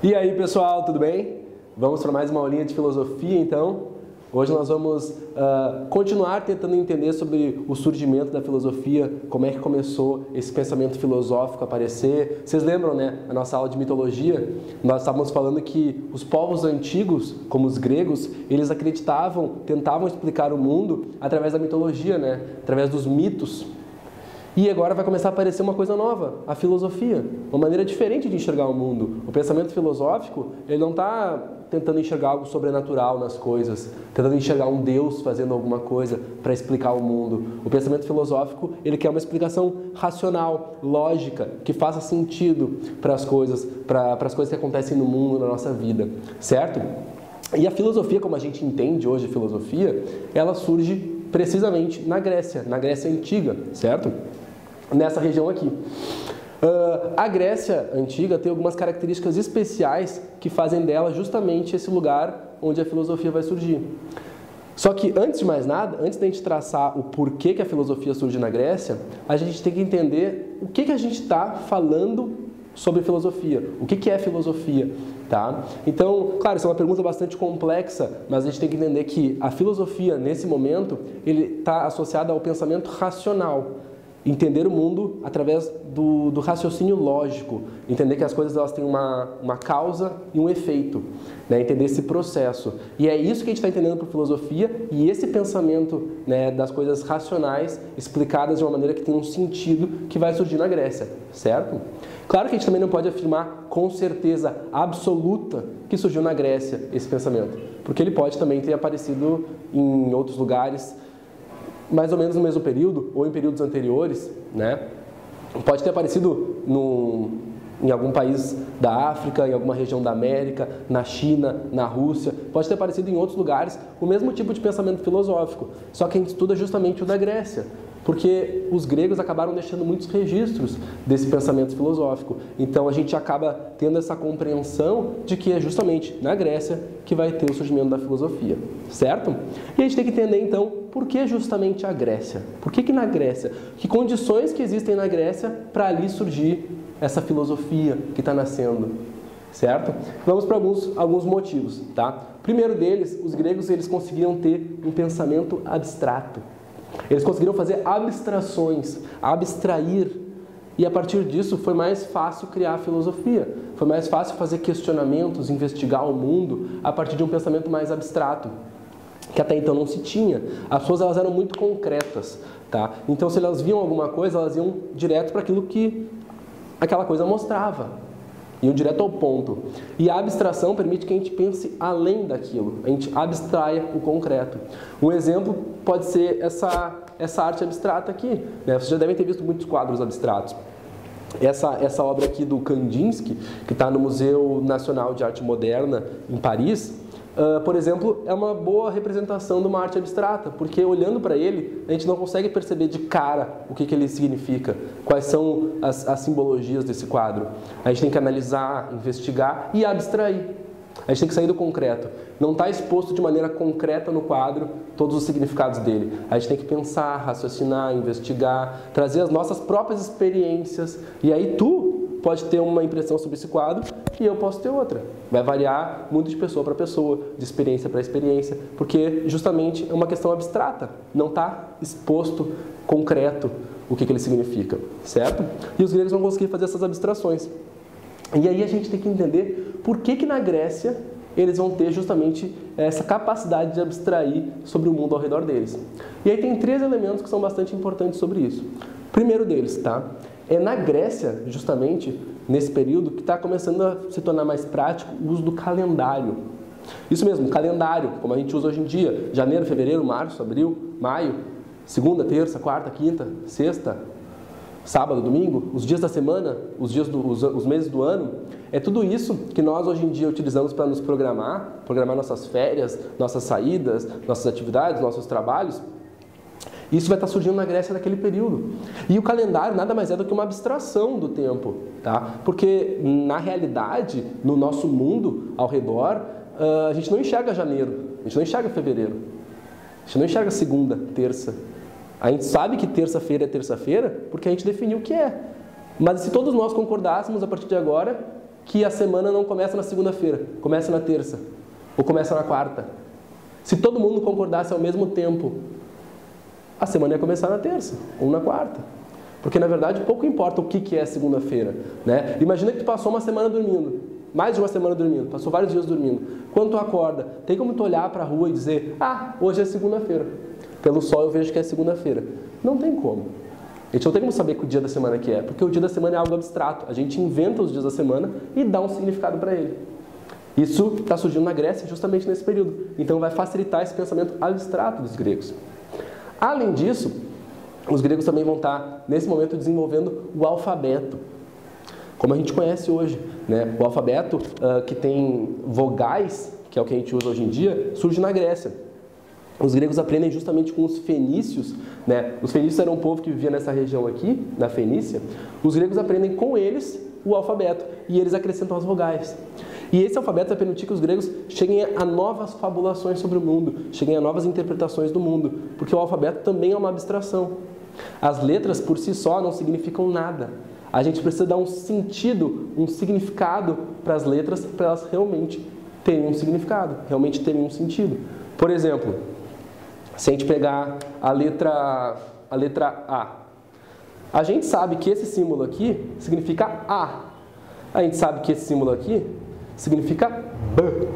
E aí pessoal, tudo bem? Vamos para mais uma aulinha de filosofia então? Hoje nós vamos uh, continuar tentando entender sobre o surgimento da filosofia, como é que começou esse pensamento filosófico a aparecer. Vocês lembram, né, na nossa aula de mitologia, nós estávamos falando que os povos antigos, como os gregos, eles acreditavam, tentavam explicar o mundo através da mitologia, né, através dos mitos. E agora vai começar a aparecer uma coisa nova, a filosofia, uma maneira diferente de enxergar o mundo. O pensamento filosófico, ele não está tentando enxergar algo sobrenatural nas coisas, tentando enxergar um Deus fazendo alguma coisa para explicar o mundo. O pensamento filosófico, ele quer uma explicação racional, lógica, que faça sentido para as coisas, para as coisas que acontecem no mundo, na nossa vida, certo? E a filosofia, como a gente entende hoje a filosofia, ela surge precisamente na Grécia, na Grécia antiga, certo? Nessa região aqui. Uh, a Grécia antiga tem algumas características especiais que fazem dela justamente esse lugar onde a filosofia vai surgir. Só que antes de mais nada, antes da gente traçar o porquê que a filosofia surge na Grécia, a gente tem que entender o que, que a gente está falando sobre filosofia. O que, que é filosofia? Tá? Então, claro, isso é uma pergunta bastante complexa, mas a gente tem que entender que a filosofia, nesse momento, ele está associada ao pensamento racional entender o mundo através do, do, raciocínio lógico, entender que as coisas elas têm uma, uma causa e um efeito, né? entender esse processo. E é isso que a gente está entendendo por filosofia e esse pensamento né, das coisas racionais explicadas de uma maneira que tem um sentido que vai surgir na Grécia, certo? Claro que a gente também não pode afirmar com certeza absoluta que surgiu na Grécia esse pensamento, porque ele pode também ter aparecido em outros lugares, mais ou menos no mesmo período ou em períodos anteriores, né? Pode ter aparecido em algum país da África, em alguma região da América, na China, na Rússia, pode ter aparecido em outros lugares o mesmo tipo de pensamento filosófico, só que a gente estuda justamente o da Grécia, porque os gregos acabaram deixando muitos registros desse pensamento filosófico. Então a gente acaba tendo essa compreensão de que é justamente na Grécia que vai ter o surgimento da filosofia, certo? E a gente tem que entender então por que justamente a Grécia? Por que, que na Grécia? Que condições que existem na Grécia para ali surgir essa filosofia que está nascendo? Certo? Vamos para alguns, alguns motivos, tá? Primeiro deles, os gregos eles conseguiram ter um pensamento abstrato. Eles conseguiram fazer abstrações, abstrair, e a partir disso foi mais fácil criar a filosofia. Foi mais fácil fazer questionamentos, investigar o mundo a partir de um pensamento mais abstrato, que até então não se tinha. As pessoas elas eram muito concretas, tá? Então se elas viam alguma coisa, elas iam direto para aquilo que aquela coisa mostrava. Iam direto ao ponto. E a abstração permite que a gente pense além daquilo. A gente abstraia o concreto. Um exemplo pode ser essa, essa arte abstrata aqui. Né? Vocês já devem ter visto muitos quadros abstratos. Essa, essa obra aqui do Kandinsky, que está no Museu Nacional de Arte Moderna em Paris, Uh, por exemplo, é uma boa representação de uma arte abstrata, porque olhando para ele, a gente não consegue perceber de cara o que, que ele significa, quais são as, as simbologias desse quadro. A gente tem que analisar, investigar e abstrair. A gente tem que sair do concreto. Não está exposto de maneira concreta no quadro todos os significados dele. A gente tem que pensar, raciocinar, investigar, trazer as nossas próprias experiências. E aí tu pode ter uma impressão sobre esse quadro e eu posso ter outra. Vai variar muito de pessoa para pessoa, de experiência para experiência, porque justamente é uma questão abstrata, não está exposto concreto o que, que ele significa, certo? E os gregos vão conseguir fazer essas abstrações. E aí a gente tem que entender por que, que na Grécia eles vão ter justamente essa capacidade de abstrair sobre o mundo ao redor deles. E aí tem três elementos que são bastante importantes sobre isso. primeiro deles, tá? É na Grécia, justamente, nesse período, que está começando a se tornar mais prático o uso do calendário. Isso mesmo, calendário, como a gente usa hoje em dia, janeiro, fevereiro, março, abril, maio, segunda, terça, quarta, quinta, sexta, sábado, domingo, os dias da semana, os dias do, os, os meses do ano, é tudo isso que nós hoje em dia utilizamos para nos programar, programar nossas férias, nossas saídas, nossas atividades, nossos trabalhos. Isso vai estar surgindo na Grécia naquele período. E o calendário nada mais é do que uma abstração do tempo, tá? Porque na realidade, no nosso mundo ao redor, ah, a gente não enxerga janeiro, a gente não enxerga fevereiro, a gente não enxerga segunda, terça. A gente sabe que terça-feira é terça-feira porque a gente definiu o que é. Mas se todos nós concordássemos a partir de agora que a semana não começa na segunda-feira, começa na terça ou começa na quarta? Se todo mundo concordasse ao mesmo tempo, a semana ia começar na terça ou na quarta. Porque na verdade pouco importa o que é segunda-feira. Né? Imagina que tu passou uma semana dormindo, mais de uma semana dormindo, passou vários dias dormindo. Quando tu acorda, tem como tu olhar para a rua e dizer: Ah, hoje é segunda-feira. Pelo sol eu vejo que é segunda-feira. Não tem como. A gente não tem como saber que o dia da semana que é, porque o dia da semana é algo abstrato. A gente inventa os dias da semana e dá um significado para ele. Isso está surgindo na Grécia justamente nesse período. Então vai facilitar esse pensamento abstrato dos gregos. Além disso, os gregos também vão estar, nesse momento, desenvolvendo o alfabeto, como a gente conhece hoje. Né? O alfabeto uh, que tem vogais, que é o que a gente usa hoje em dia, surge na Grécia. Os gregos aprendem justamente com os fenícios, né? Os fenícios eram um povo que vivia nessa região aqui, na Fenícia. Os gregos aprendem com eles o alfabeto e eles acrescentam as vogais. E esse alfabeto vai permitir que os gregos cheguem a novas fabulações sobre o mundo, cheguem a novas interpretações do mundo, porque o alfabeto também é uma abstração. As letras por si só não significam nada. A gente precisa dar um sentido, um significado para as letras para elas realmente terem um significado, realmente terem um sentido. Por exemplo, se a gente pegar a letra, a letra A, a gente sabe que esse símbolo aqui significa A. A gente sabe que esse símbolo aqui significa B.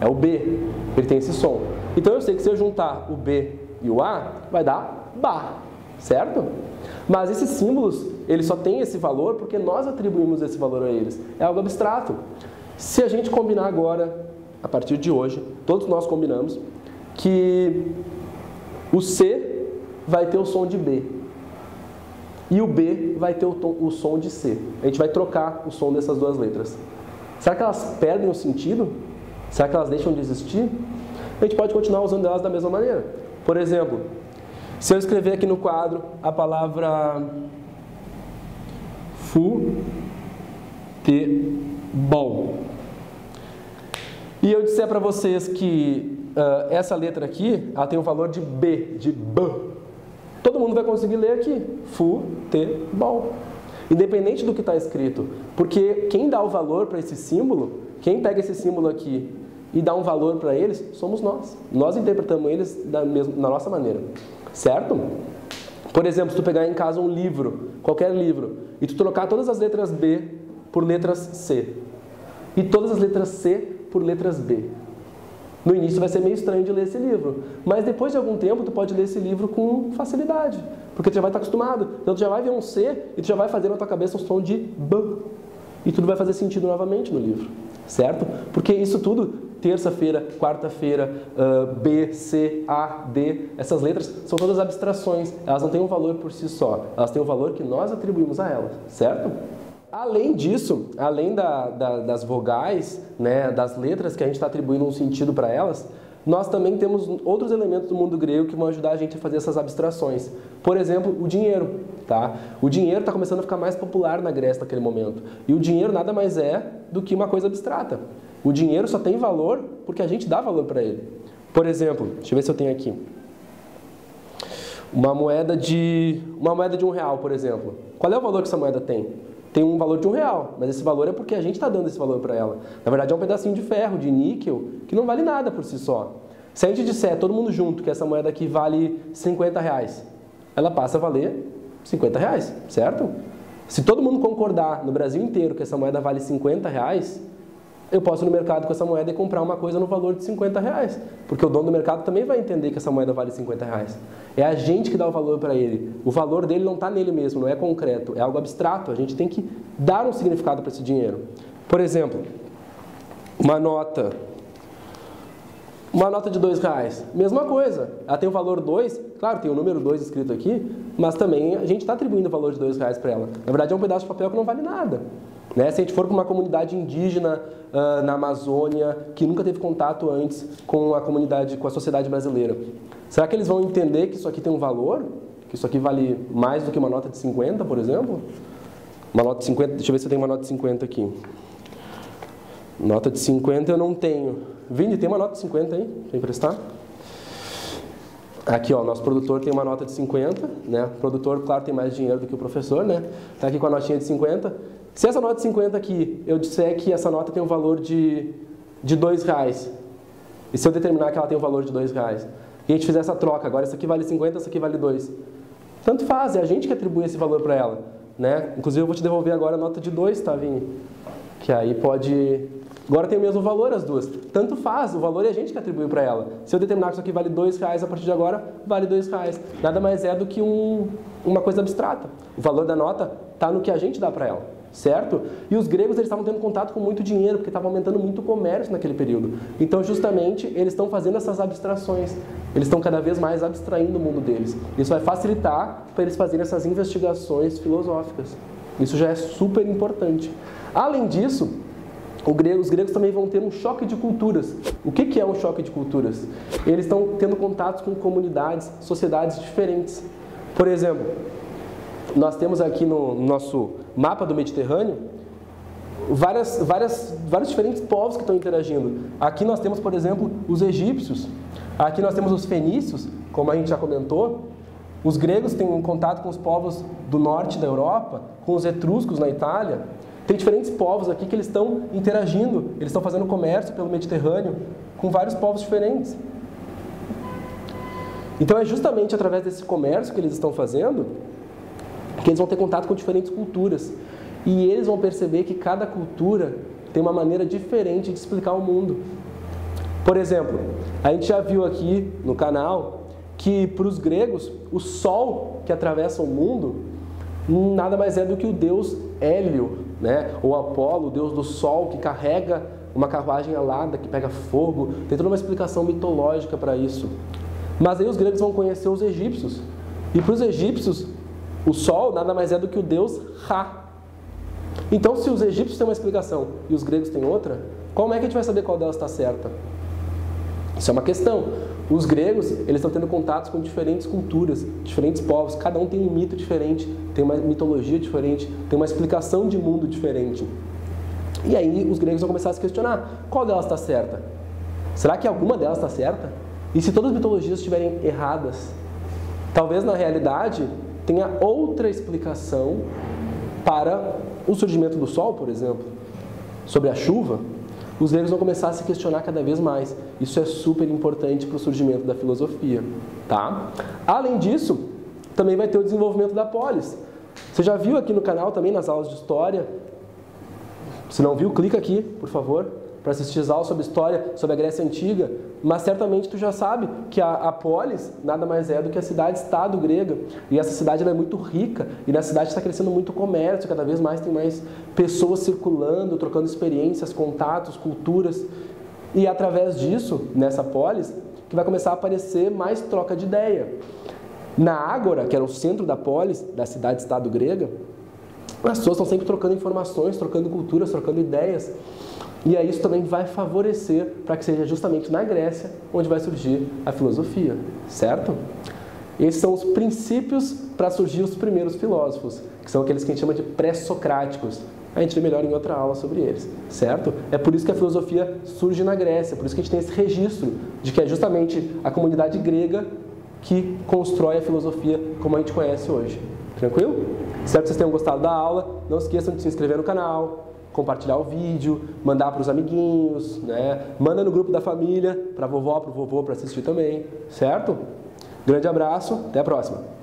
É o B, ele tem esse som. Então eu sei que se eu juntar o B e o A, vai dar BA, certo? Mas esses símbolos, eles só têm esse valor porque nós atribuímos esse valor a eles. É algo abstrato. Se a gente combinar agora, a partir de hoje, todos nós combinamos que o C vai ter o som de B e o B vai ter o, tom, o som de C. A gente vai trocar o som dessas duas letras. Será que elas perdem o sentido? Será que elas deixam de existir? A gente pode continuar usando elas da mesma maneira. Por exemplo, se eu escrever aqui no quadro a palavra futebol e eu disser para vocês que uh, essa letra aqui ela tem o um valor de B, de B, todo mundo vai conseguir ler aqui futebol independente do que está escrito. Porque quem dá o valor para esse símbolo, quem pega esse símbolo aqui e dá um valor para eles, somos nós. Nós interpretamos eles da, mesma, da nossa maneira. Certo? Por exemplo, se tu pegar em casa um livro, qualquer livro, e tu trocar todas as letras B por letras C, e todas as letras C por letras B. No início vai ser meio estranho de ler esse livro, mas depois de algum tempo tu pode ler esse livro com facilidade. Porque tu já vai estar acostumado. Então tu já vai ver um C e tu já vai fazer na tua cabeça um som de B. E tudo vai fazer sentido novamente no livro. Certo? Porque isso tudo, terça-feira, quarta-feira, uh, B, C, A, D, essas letras são todas abstrações. Elas não têm um valor por si só. Elas têm um valor que nós atribuímos a elas. Certo? Além disso, além da, da, das vogais, né, das letras que a gente está atribuindo um sentido para elas, nós também temos outros elementos do mundo grego que vão ajudar a gente a fazer essas abstrações. Por exemplo, o dinheiro. Tá? O dinheiro está começando a ficar mais popular na Grécia naquele momento. E o dinheiro nada mais é do que uma coisa abstrata. O dinheiro só tem valor porque a gente dá valor para ele. Por exemplo, deixa eu ver se eu tenho aqui. Uma moeda de uma moeda de um real, por exemplo. Qual é o valor que essa moeda tem? Tem um valor de um real, mas esse valor é porque a gente está dando esse valor para ela. Na verdade, é um pedacinho de ferro, de níquel, que não vale nada por si só. Se a gente disser todo mundo junto que essa moeda aqui vale 50 reais, ela passa a valer 50 reais, certo? Se todo mundo concordar no Brasil inteiro que essa moeda vale 50 reais, eu posso ir no mercado com essa moeda e comprar uma coisa no valor de 50 reais. Porque o dono do mercado também vai entender que essa moeda vale 50 reais. É a gente que dá o valor para ele. O valor dele não está nele mesmo, não é concreto, é algo abstrato. A gente tem que dar um significado para esse dinheiro. Por exemplo, uma nota. Uma nota de dois reais, mesma coisa. Ela tem o valor 2, claro, tem o número 2 escrito aqui, mas também a gente está atribuindo o valor de dois reais para ela. Na verdade, é um pedaço de papel que não vale nada. Né? Se a gente for para uma comunidade indígena uh, na Amazônia que nunca teve contato antes com a comunidade, com a sociedade brasileira, será que eles vão entender que isso aqui tem um valor? Que isso aqui vale mais do que uma nota de 50, por exemplo? Uma nota de 50, deixa eu ver se eu tenho uma nota de 50 aqui. Nota de 50 eu não tenho. Vini, tem uma nota de 50 aí? Quer emprestar? Aqui, ó, nosso produtor tem uma nota de 50, né? O produtor, claro, tem mais dinheiro do que o professor, né? Tá aqui com a notinha de 50. Se essa nota de 50 aqui, eu disser que essa nota tem um valor de, de dois reais, e se eu determinar que ela tem um valor de dois reais, e a gente fizer essa troca, agora essa aqui vale 50, essa aqui vale 2. Tanto faz, é a gente que atribui esse valor para ela. Né? Inclusive eu vou te devolver agora a nota de 2, tá, Vini? Que aí pode... Agora tem o mesmo valor as duas. Tanto faz, o valor é a gente que atribui para ela. Se eu determinar que isso aqui vale dois reais, a partir de agora vale dois reais. Nada mais é do que um, uma coisa abstrata. O valor da nota está no que a gente dá para ela certo? E os gregos eles estavam tendo contato com muito dinheiro, porque estava aumentando muito o comércio naquele período. Então, justamente, eles estão fazendo essas abstrações. Eles estão cada vez mais abstraindo o mundo deles. Isso vai facilitar para eles fazerem essas investigações filosóficas. Isso já é super importante. Além disso, Grego, os gregos também vão ter um choque de culturas. O que, que é um choque de culturas? Eles estão tendo contatos com comunidades, sociedades diferentes. Por exemplo, nós temos aqui no nosso mapa do Mediterrâneo várias, várias, vários diferentes povos que estão interagindo. Aqui nós temos, por exemplo, os egípcios, aqui nós temos os fenícios, como a gente já comentou, os gregos têm um contato com os povos do norte da Europa, com os etruscos na Itália. Tem diferentes povos aqui que eles estão interagindo, eles estão fazendo comércio pelo Mediterrâneo com vários povos diferentes. Então é justamente através desse comércio que eles estão fazendo que eles vão ter contato com diferentes culturas. E eles vão perceber que cada cultura tem uma maneira diferente de explicar o mundo. Por exemplo, a gente já viu aqui no canal que para os gregos o sol que atravessa o mundo nada mais é do que o deus Hélio, né? ou Apolo, o deus do sol que carrega uma carruagem alada que pega fogo. Tem toda uma explicação mitológica para isso. Mas aí os gregos vão conhecer os egípcios. E para os egípcios, o sol nada mais é do que o deus Ra. Então, se os egípcios têm uma explicação e os gregos têm outra, como é que a gente vai saber qual delas está certa? Isso é uma questão. Os gregos, eles estão tendo contatos com diferentes culturas, diferentes povos, cada um tem um mito diferente, tem uma mitologia diferente, tem uma explicação de mundo diferente. E aí os gregos vão começar a se questionar, qual delas está certa? Será que alguma delas está certa? E se todas as mitologias estiverem erradas? Talvez na realidade tenha outra explicação para o surgimento do Sol, por exemplo, sobre a chuva, os gregos vão começar a se questionar cada vez mais. Isso é super importante para o surgimento da filosofia. Tá? Além disso, também vai ter o desenvolvimento da polis. Você já viu aqui no canal também nas aulas de história? Se não viu, clica aqui, por favor para assistir aulas sobre história, sobre a Grécia Antiga, mas certamente tu já sabe que a, a polis nada mais é do que a cidade-estado grega. E essa cidade é muito rica, e na cidade está crescendo muito comércio, cada vez mais tem mais pessoas circulando, trocando experiências, contatos, culturas. E através disso, nessa polis, que vai começar a aparecer mais troca de ideia. Na Ágora, que era o centro da polis, da cidade-estado grega, as pessoas estão sempre trocando informações, trocando culturas, trocando ideias. E aí isso também vai favorecer para que seja justamente na Grécia onde vai surgir a filosofia, certo? Esses são os princípios para surgir os primeiros filósofos, que são aqueles que a gente chama de pré-socráticos. A gente vê melhor em outra aula sobre eles, certo? É por isso que a filosofia surge na Grécia, por isso que a gente tem esse registro de que é justamente a comunidade grega que constrói a filosofia como a gente conhece hoje. Tranquilo? Espero que vocês tenham gostado da aula. Não esqueçam de se inscrever no canal, compartilhar o vídeo, mandar para os amiguinhos, né? Manda no grupo da família, para vovó, para o vovô, para assistir também, certo? Grande abraço, até a próxima.